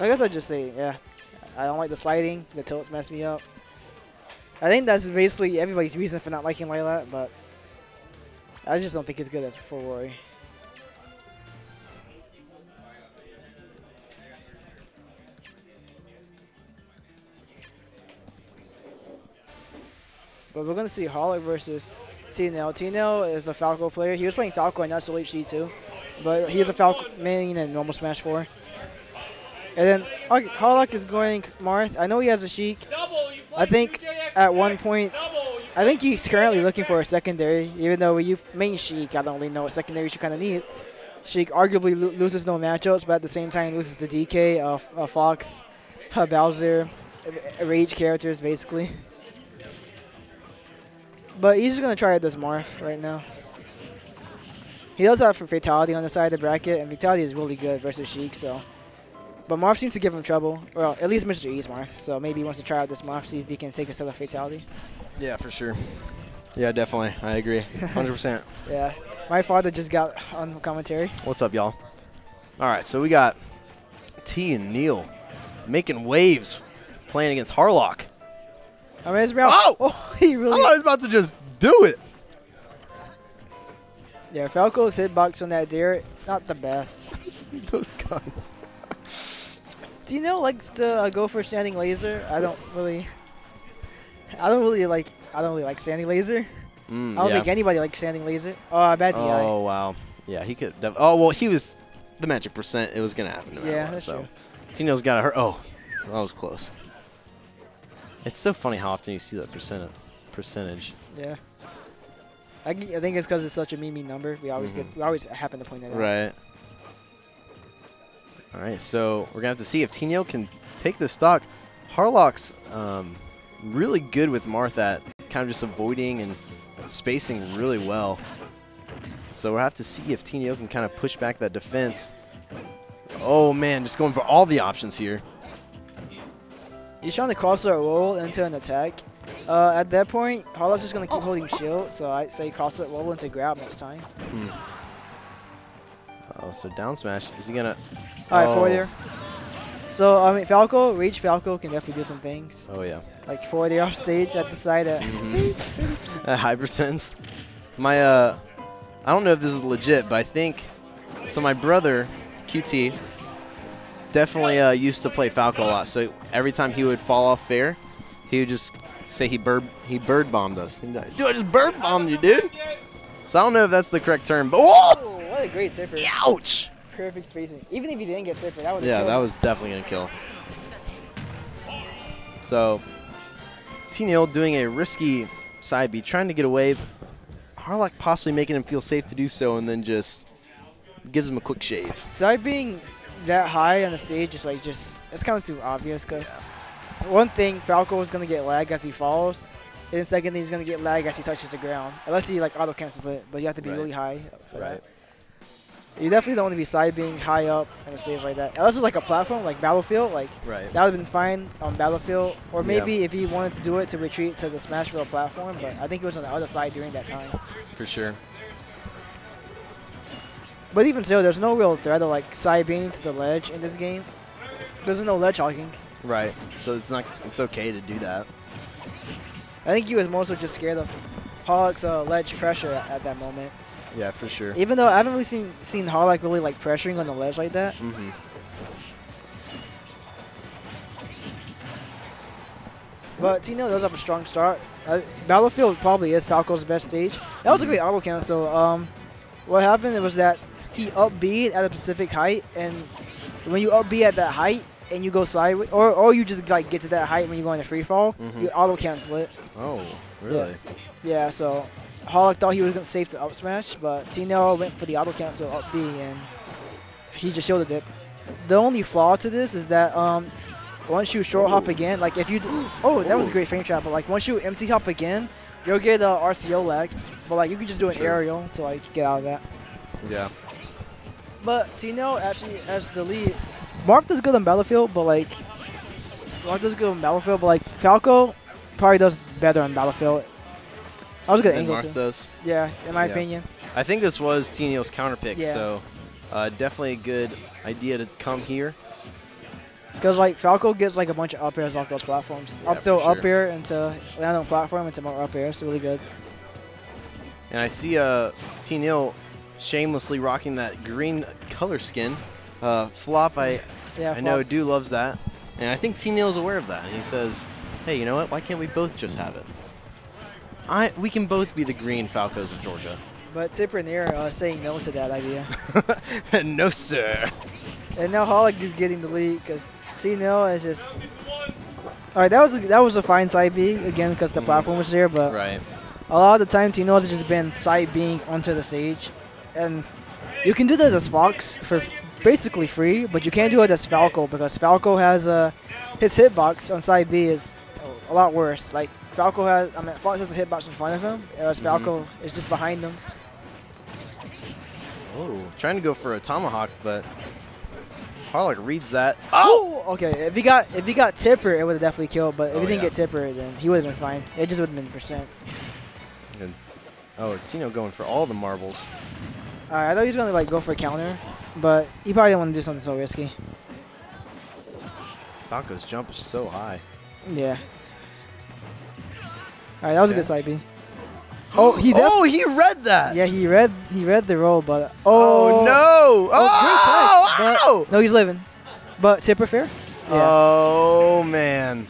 I guess I'd just say, yeah. I don't like the sliding. The tilts mess me up. I think that's basically everybody's reason for not liking Lylat, but I just don't think it's good as for Roy. But we're going to see Harlock versus T'Neal. T'Neal is a Falco player. He was playing Falco in SL HD too, but he's a Falco main in normal Smash 4. And then Harlock is going Marth. I know he has a Sheik. I think at one point, I think he's currently looking for a secondary, even though you main Sheik, I don't really know what secondary you kind of need. Sheik arguably lo loses no matchups, but at the same time loses the DK of uh, Fox, uh, Bowser, Rage characters, basically. But he's just going to try this Marth right now. He does have Fatality on the side of the bracket, and Fatality is really good versus Sheik, so... But Marth seems to give him trouble. Well, at least Mr. E's Marth, so maybe he wants to try out this Marth, see if he can take us to the Fatality. Yeah, for sure. Yeah, definitely. I agree. 100%. yeah. My father just got on commentary. What's up, y'all? All right, so we got T and Neil making waves playing against Harlock. I mean, it's around. Oh! oh! He really. I was about to just do it. Yeah, Falco's hitbox on that dair, not the best. Those guns. Do you know likes to uh, go for standing laser? I don't really. I don't really like. I don't really like standing laser. Mm, I don't yeah. think anybody likes standing laser. Oh, I bad DI. Oh wow. Yeah, he could. oh well, he was the magic percent. It was gonna happen. No yeah, what, that's so. true. Tino's got to hurt. Oh, that was close. It's so funny how often you see that percent percentage. Yeah. I, I think it's because it's such a meme number. We always mm -hmm. get we always happen to point that out. Right. All right, so we're gonna have to see if Tino can take the stock. Harlock's um, really good with Martha, kind of just avoiding and spacing really well. So we'll have to see if Tino can kind of push back that defense. Oh man, just going for all the options here. He's trying to cross our roll into an attack. Uh, at that point, Harlock's just going to keep holding shield, so I say cross it roll into grab next time. Hmm. Oh, so down smash. Is he going to... All right, oh. forward air. So, I mean, Falco, Rage Falco can definitely do some things. Oh, yeah. Like forward air off stage at the side of... Mm -hmm. Hypersense. My, uh... I don't know if this is legit, but I think... So my brother, QT, definitely uh, used to play Falco a lot. So every time he would fall off fair, he would just say he bird he bird bombed us. Dude, I just bird bombed you, dude. So I don't know if that's the correct term, but whoa! What a great tipper. Ouch! Perfect spacing. Even if he didn't get tipper, that would Yeah, that was definitely gonna kill. So T'Neal doing a risky side B, trying to get away. Harlock possibly making him feel safe to do so, and then just gives him a quick shave. Side being that high on the stage is like just it's kind of too obvious because yeah. one thing Falco is gonna get lag as he falls, and then second thing he's gonna get lag as he touches the ground unless he like auto cancels it. But you have to be right. really high. right. That. You definitely don't want to be side being high up on a stage like that. Unless it's like a platform like Battlefield, like right. that would have been fine on Battlefield. Or maybe yeah. if he wanted to do it to retreat to the Smashville platform, but I think it was on the other side during that time. For sure. But even so, there's no real threat of like side being to the ledge in this game. There's no ledge hogging. Right. So it's not. It's okay to do that. I think he was mostly just scared of Harlock's uh, ledge pressure at, at, that moment. Yeah, for sure. Even though I haven't really seen seen Harlock really like pressuring on the ledge like that. Mm -hmm. But Tino does have a strong start. Uh, Battlefield probably is Falco's best stage. That was a great auto cancel. Um, what happened was that he up B at a specific height, and when you up B at that height and you go sideways, or, or you just like get to that height when you go into free fall, mm -hmm. you auto cancel it. Oh, really? Yeah, yeah so Harlock thought he was going to save to up smash, but Tino went for the auto cancel up B, and he just shielded it. The only flaw to this is that um, once you short hop again, like if you, oh, that was a great frame trap, but like once you empty hop again, you'll get a uh, RCO lag, but like you can just do an sure. aerial to like get out of that. Yeah. But Tino actually has the lead. Marth does good on Battlefield, but like Marth does good on Battlefield, but like Falco probably does better on Battlefield. That was good than angle too. does. Yeah, in my Yeah. opinion. I think this was Tino's counter pick, Yeah. so uh, definitely a good idea to come here. Because like Falco gets like a bunch of up airs off those platforms. Yeah, up throw for up air into land on platform into more up air. It's really good. And I see uh, T'Neal shamelessly rocking that green color skin. Uh, Flop, I Yeah. I know flop. Do loves that, and I think T is aware of that. And he says, "Hey, you know what? Why can't we both just have it? I we can both be the green Falcos of Georgia." But and Air uh, saying no to that idea. no, sir. and now Harlock is getting the lead because T'Neal is just. All right, that was a, that was a fine side B again because the platform was there, but Right. a lot of the time T'Neal has just been side being onto the stage, and you can do that as Fox for basically free, but you can't do it as Falco because Falco has a his hitbox on side B is a lot worse. Like Falco has, I mean, Fox has a hitbox in front of him, whereas mm-hmm. Falco is just behind him. Oh, trying to go for a tomahawk, but Harlock reads that. Oh, okay. If he got if he got Tipper, it would have definitely killed. But if Oh, he didn't yeah. get Tipper, then he would have been fine. It just would have been percent. And, oh, Tino going for all the marbles. All right, I thought he was gonna like go for a counter, but he probably didn't want to do something so risky. Falco's jump is so high. Yeah. All right, that was a good side B. Oh, he oh, he read that. yeah he read he read the roll, but Oh, oh, no! Oh, Oh, ow! No, he's living. But Tipper fair. Yeah. Oh man.